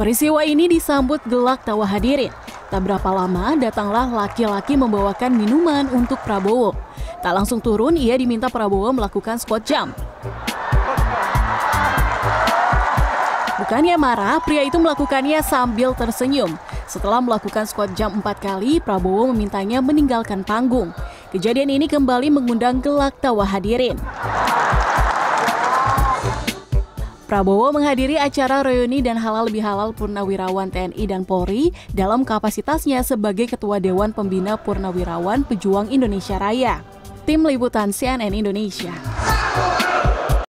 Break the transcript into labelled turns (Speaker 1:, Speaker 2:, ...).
Speaker 1: Peristiwa ini disambut gelak tawa hadirin. Tak berapa lama datanglah laki-laki membawakan minuman untuk Prabowo. Tak langsung turun, ia diminta Prabowo melakukan squat jump. Bukannya marah, pria itu melakukannya sambil tersenyum. Setelah melakukan squat jump empat kali, Prabowo memintanya meninggalkan panggung. Kejadian ini kembali mengundang gelak tawa hadirin. Prabowo menghadiri acara reuni dan halal lebih halal Purnawirawan TNI dan Polri dalam kapasitasnya sebagai Ketua Dewan Pembina Purnawirawan Pejuang Indonesia Raya. Tim Liputan CNN Indonesia.